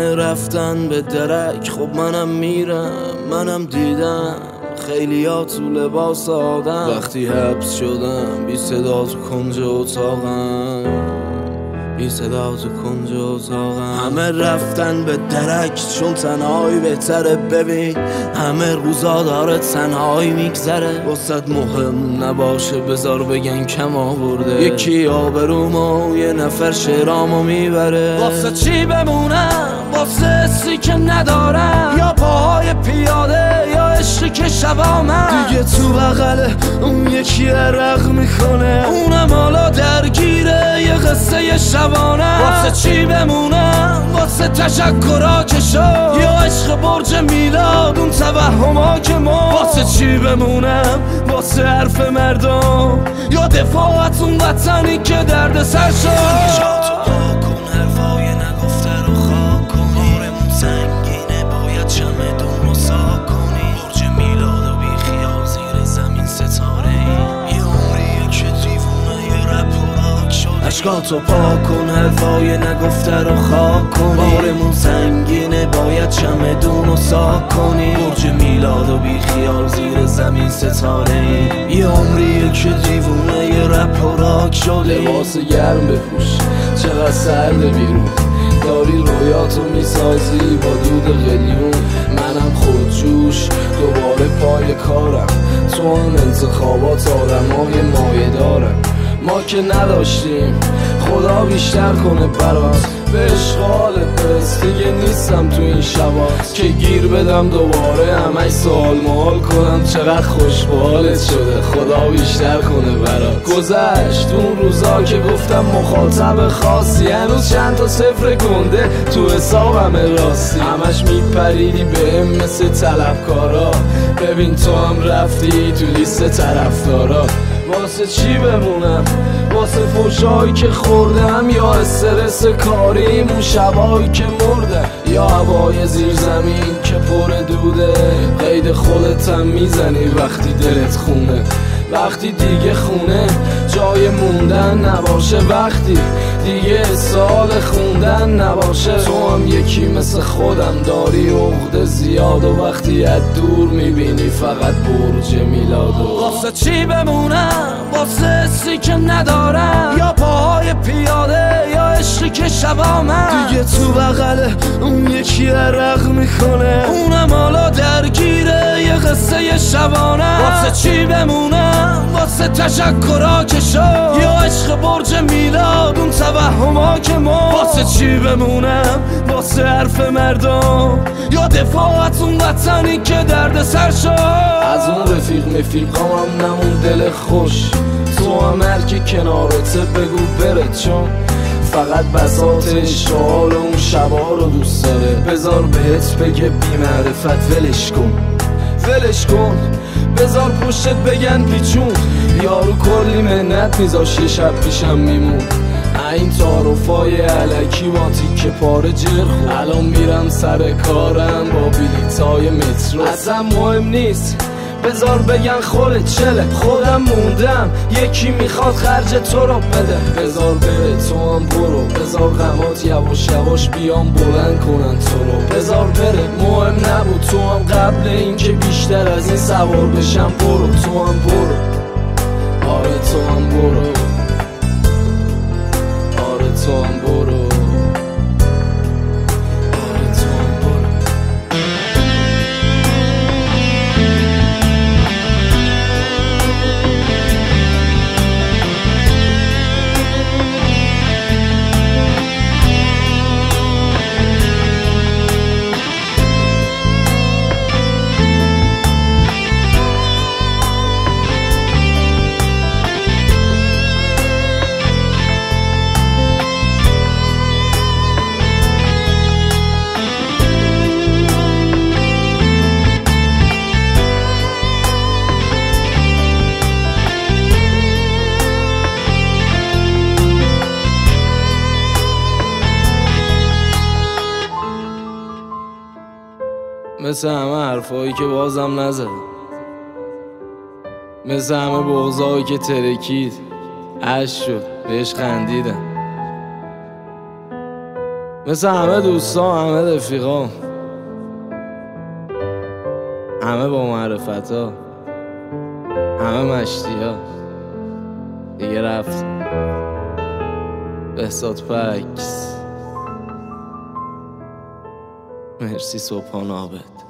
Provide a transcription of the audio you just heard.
همه رفتن به درک. خب منم میرم منم دیدم. خیلی ها تو لباس آدم. وقتی حبس شدم بی صدا تو کنج اتاقم. بی صدا تو کنج اتاقم. همه رفتن به درک چون تنهایی بهتره ببین. همه روزا داره تنهایی میگذره. واسد مهم نباشه بذار بگن کم آورده. یکی آبرومو یه نفر شرامو می‌بره. واسه چی بمونم؟ واسه حسی که ندارم. یا پاهای پیاده یا عشقی که شبا من دیگه تو بغله اون یکی عرق می‌کنه اونم حالا درگیره یه قصه شبانه واسه چی بمونم واسه تشکرا که شد یا عشق برج میلاد اون توهما که ما؟ واسه چی بمونم واسه حرف مردم؟ یا دفاعت اون وطنی که درد سر شد سنگینه و راک شده اشکاتو پاک کن حرفای نگفته رو خاک کنی. بارمون سنگینه باید چمدون و ساک کنی. برج میلاد و بیخیال زیر زمین ستاره ای. یه عمریه که دیوونه یه رپ و راک شده. لباس گرم بپوش چقدر سرده بیرون. داری رویاتو می‌سازی با دود قلیون. منم خودجوش دوباره پای کارم. تو هم انتخابات آدمای مایه دارم. ما که نداشتیم. خدا بیشتر کنه برات به اشغال دیگه نیستم تو این شبات که گیر بدم دوباره همش سوال محال کنم. چقدر خوشبالت شده. خدا بیشتر کنه برات گذشت اون روزا که گفتم مخاطب خاصی. هنوز چند تا صفر گنده تو حسابم راستی. همش میپریدی به مثل طلبکارا. ببین تو هم رفتی تو لیست طرفدارا. واسه چی بمونم؟ واسه فوشایی که خوردم یا استرس کاریم اون شبایی که مردم یا هوای زیر زمین که پر دوده؟ قید خودتم می‌زنی وقتی دلت خونه. وقتی دیگه خونه جای موندن نباشه وقتی دیگه سال خوندن نباشه. تو هم یکی مثل خودم داری عقده زیاد و وقتی از دور می‌بینی فقط برج میلاد و واسه چی بمونم؟ واسه حسی که ندارم؟ یا پاهای پیاده یا عشقی که شبا من دیگه تو بغله اون یکی عرق می‌کنه. اونم حالا درگیره یه قصه شبانه واسه چی بمونم؟ واسه تشکرا که یا عشق برج میلاد اون توهما که ما واسه چی بمونم؟ واسه حرف مردم. یا دفاعت اون وطنی که درد سر شد. از اون رفیق مفیقام هم نمون دل خوش. تو هم هر کی کنارته بگو بره چون. فقط بساط اشغال اون شبا رو دوست داره. بذار بهت بگه بی معرفت ولش کن. ولش کن. بذار پشتت بگن پیچون. یارو کلی منت میذاش یه شب پیشم میمون. این تعارفای علکی با تیکه پاره جرخو الان میرم سر کارم با بلیتای مترو. اصلا مهم نیست. بذار بگن خودت چله. خودم موندم. یکی می‌خواد خرج تو رو بده. بذار بره تو هم برو. بذار غمات یواش یواش بیام بلند کنن تو رو. بذار بره. تو هم قبل اینکه بیشتر از این سوار بشم برو. تو هم برو. آره تو هم برو. آره تو هم مثل همه حرفایی که بازم نزدم مثل همه بغضایی که ترکید. عش شد بهش خندیدم. مثل همه دوستان همه رفیقام همه با معرفت ها همه مشتی ها دیگه رفت. بهزاد پکس مرسی صبحان آبت.